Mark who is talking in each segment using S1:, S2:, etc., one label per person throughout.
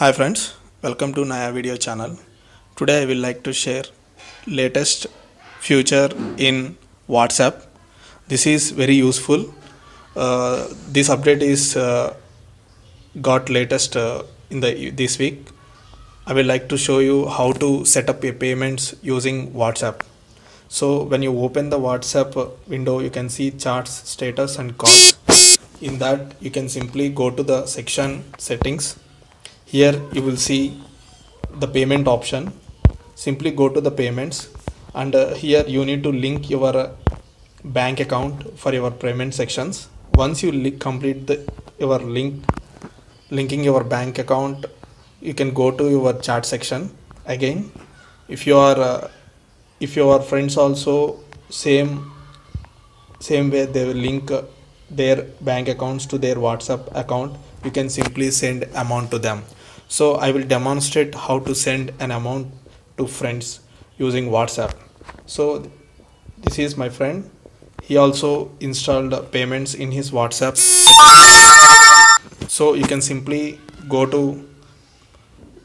S1: Hi friends, welcome to Naya video channel. Today I will like to share latest feature in WhatsApp. This is very useful. Uh, this update is uh, got latest uh, in the this week. I will like to show you how to set up your payments using WhatsApp. So when you open the WhatsApp window, you can see charts, status, and calls. In that, you can simply go to the section settings. Here you will see the payment option. Simply go to the payments, and uh, here you need to link your uh, bank account for your payment sections. Once you complete the, your link, linking your bank account, you can go to your chat section again. If you are uh, if your friends also same same way they will link uh, their bank accounts to their whatsapp account you can simply send amount to them so i will demonstrate how to send an amount to friends using whatsapp. So this is my friend. He also installed payments in his whatsapp. So you can simply go to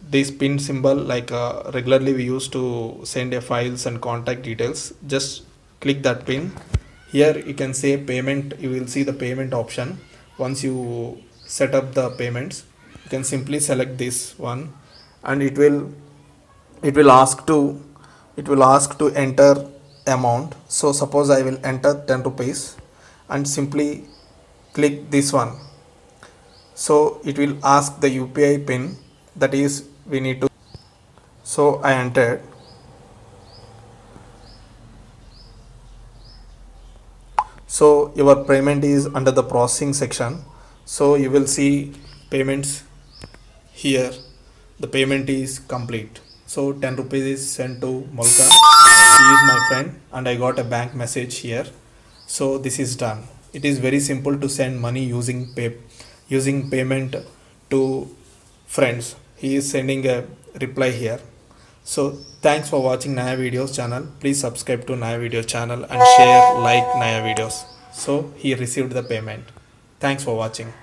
S1: this pin symbol like uh, regularly we used to send a files and contact details. Just click that pin. Here you can say payment. You will see the payment option once you set up the payments can simply select this one. And it will it will ask to it will ask to enter amount. So suppose i will enter 10 rupees and simply click this one. So it will ask the upi pin. That is we need to. So i entered. So your payment is under the processing section. So you will see payments here the payment is complete. So 10 rupees is sent to Molka he is my friend and I got a bank message here. So this is done. It is very simple to send money using pay using payment to friends. He is sending a reply here. So thanks for watching Naya videos channel. Please subscribe to Naya video channel and share like Naya videos. So he received the payment. Thanks for watching